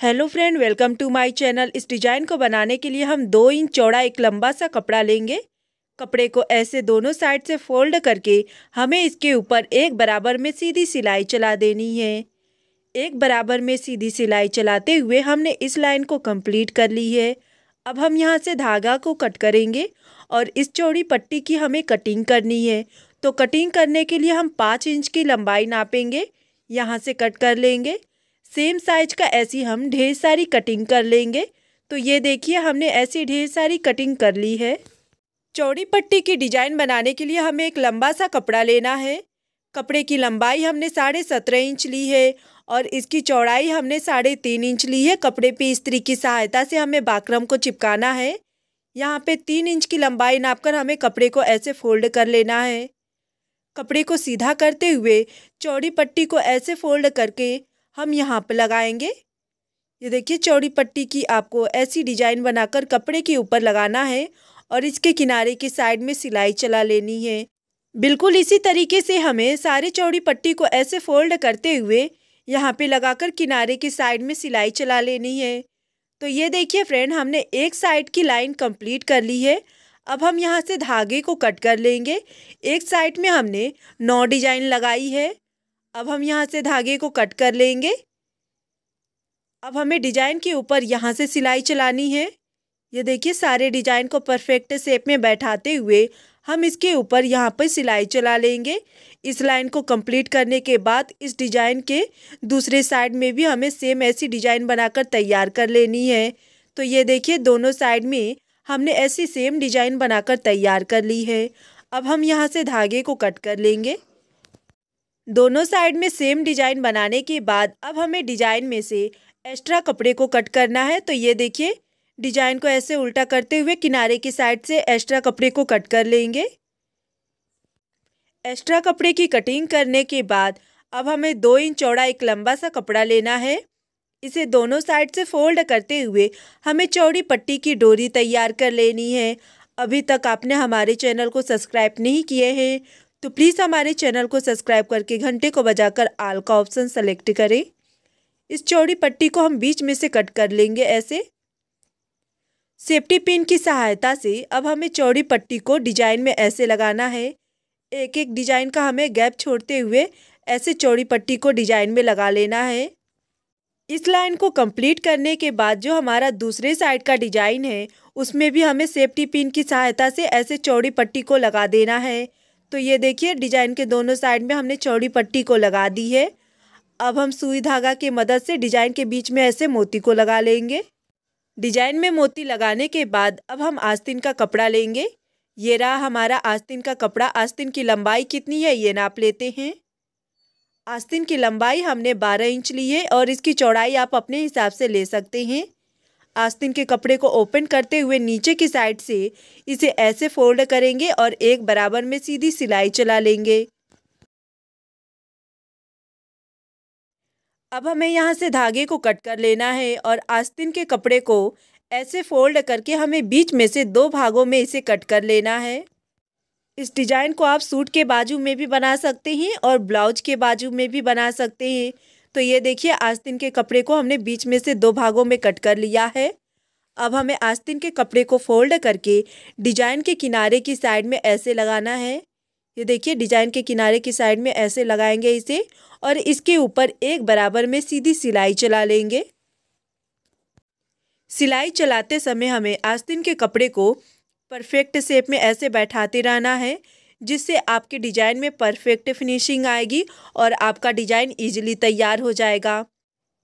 Hello friend, welcome to my channel. इस design को बनाने के लिए हम दो इंच चौड़ा, एक लंबा सा कपड़ा लेंगे। कपड़े को ऐसे दोनों साइड से फोल्ड करके हमें इसके ऊपर एक बराबर में सीधी सिलाई चला देनी है। एक बराबर में सीधी सिलाई चलाते हुए हमने इस लाइन को कंप्लीट कर ली है। अब हम यहाँ से धागा को कट करेंगे और इस चौड़ी पट्टी की हमें कटिंग करनी है। तो कटिंग करने के लिए हम पाँच इंच की लंबाई नापेंगे, यहाँ से कट कर लेंगे। सेम साइज़ का ऐसी हम ढेर सारी कटिंग कर लेंगे। तो ये देखिए, हमने ऐसी ढेर सारी कटिंग कर ली है। चौड़ी पट्टी की डिज़ाइन बनाने के लिए हमें एक लंबा सा कपड़ा लेना है। कपड़े की लंबाई हमने साढ़े सत्रह इंच ली है और इसकी चौड़ाई हमने साढ़े तीन इंच ली है। कपड़े पे इस्त्री की सहायता से हमें बाक्रम को चिपकाना है। यहाँ पे तीन इंच की लंबाई नापकर हमें कपड़े को ऐसे फोल्ड कर लेना है। कपड़े को सीधा करते हुए चौड़ी पट्टी को ऐसे फोल्ड करके हम यहाँ पर लगाएँगे। ये देखिए, चौड़ी पट्टी की आपको ऐसी डिज़ाइन बनाकर कपड़े के ऊपर लगाना है और इसके किनारे की साइड में सिलाई चला लेनी है। बिल्कुल इसी तरीके से हमें सारे चौड़ी पट्टी को ऐसे फोल्ड करते हुए यहाँ पे लगाकर किनारे की साइड में सिलाई चला लेनी है। तो ये देखिए फ्रेंड, हमने एक साइड की लाइन कंप्लीट कर ली है। अब हम यहाँ से धागे को कट कर लेंगे। एक साइड में हमने नौ डिज़ाइन लगाई है। अब हम यहाँ से धागे को कट कर लेंगे। अब हमें डिज़ाइन के ऊपर यहाँ से सिलाई चलानी है। ये देखिए, सारे डिज़ाइन को परफेक्ट शेप में बैठाते हुए हम इसके ऊपर यहाँ पर सिलाई चला लेंगे। इस लाइन को कंप्लीट करने के बाद इस डिज़ाइन के दूसरे साइड में भी हमें सेम ऐसी डिज़ाइन बनाकर तैयार कर लेनी है। तो ये देखिए, दोनों साइड में हमने ऐसी सेम डिज़ाइन बनाकर तैयार कर ली है। अब हम यहाँ से धागे को कट कर लेंगे। दोनों साइड में सेम डिज़ाइन बनाने के बाद अब हमें डिज़ाइन में से एक्स्ट्रा कपड़े को कट करना है। तो ये देखिए, डिज़ाइन को ऐसे उल्टा करते हुए किनारे की साइड से एक्स्ट्रा कपड़े को कट कर लेंगे। एक्स्ट्रा कपड़े की कटिंग करने के बाद अब हमें दो इंच चौड़ा एक लंबा सा कपड़ा लेना है। इसे दोनों साइड से फोल्ड करते हुए हमें चौड़ी पट्टी की डोरी तैयार कर लेनी है। अभी तक आपने हमारे चैनल को सब्सक्राइब नहीं किए हैं तो प्लीज़ हमारे चैनल को सब्सक्राइब करके घंटे को बजाकर आल का ऑप्शन सेलेक्ट करें। इस चौड़ी पट्टी को हम बीच में से कट कर लेंगे ऐसे। सेफ्टी पिन की सहायता से अब हमें चौड़ी पट्टी को डिज़ाइन में ऐसे लगाना है। एक एक डिज़ाइन का हमें गैप छोड़ते हुए ऐसे चौड़ी पट्टी को डिज़ाइन में लगा लेना है। इस लाइन को कंप्लीट करने के बाद जो हमारा दूसरे साइड का डिज़ाइन है, उसमें भी हमें सेफ्टी पिन की सहायता से ऐसे चौड़ी पट्टी को लगा देना है। तो ये देखिए, डिज़ाइन के दोनों साइड में हमने चौड़ी पट्टी को लगा दी है। अब हम सुई धागा की मदद से डिज़ाइन के बीच में ऐसे मोती को लगा लेंगे। डिज़ाइन में मोती लगाने के बाद अब हम आस्तीन का कपड़ा लेंगे। ये रहा हमारा आस्तीन का कपड़ा। आस्तीन की लंबाई कितनी है, ये नाप लेते हैं। आस्तीन की लंबाई हमने बारह इंच ली है और इसकी चौड़ाई आप अपने हिसाब से ले सकते हैं। आस्तीन के कपड़े को ओपन करते हुए नीचे की साइड से इसे ऐसे फोल्ड करेंगे और एक बराबर में सीधी सिलाई चला लेंगे। अब हमें यहाँ से धागे को कट कर लेना है और आस्तीन के कपड़े को ऐसे फोल्ड करके हमें बीच में से दो भागों में इसे कट कर लेना है। इस डिज़ाइन को आप सूट के बाजू में भी बना सकते हैं और ब्लाउज के बाजू में भी बना सकते हैं। तो ये देखिए आस्तीन के कपड़े को हमने बीच में से दो भागों में कट कर लिया है। अब हमें आस्तीन के कपड़े को फोल्ड करके डिज़ाइन के किनारे की साइड में ऐसे लगाना है। ये देखिए, डिज़ाइन के किनारे की साइड में ऐसे लगाएँगे इसे और इसके ऊपर एक बराबर में सीधी सिलाई चला लेंगे। सिलाई चलाते समय हमें आस्तीन के कपड़े को परफेक्ट शेप में ऐसे बैठाते रहना है। जिससे आपके डिज़ाइन में परफेक्ट फिनिशिंग आएगी और आपका डिज़ाइन इजीली तैयार हो जाएगा।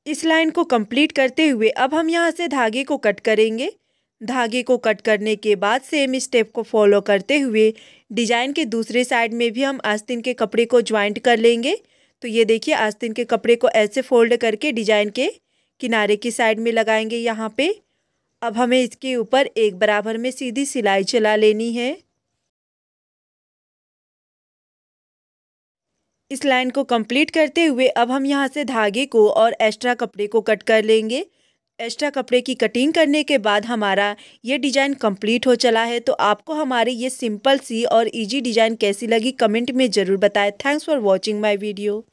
इस लाइन को कंप्लीट करते हुए अब हम यहाँ से धागे को कट करेंगे। धागे को कट करने के बाद सेम स्टेप को फॉलो करते हुए डिज़ाइन के दूसरे साइड में भी हम आस्तीन के कपड़े को ज्वाइंट कर लेंगे। तो ये देखिए, आस्तीन के कपड़े को ऐसे फोल्ड करके डिज़ाइन के किनारे की साइड में लगाएँगे यहाँ पे। अब हमें इसके ऊपर एक बराबर में सीधी सिलाई चला लेनी है। इस लाइन को कंप्लीट करते हुए अब हम यहाँ से धागे को और एक्स्ट्रा कपड़े को कट कर लेंगे। एक्स्ट्रा कपड़े की कटिंग करने के बाद हमारा ये डिज़ाइन कंप्लीट हो चला है। तो आपको हमारी ये सिंपल सी और इजी डिज़ाइन कैसी लगी कमेंट में ज़रूर बताएँ। Thanks for watching my video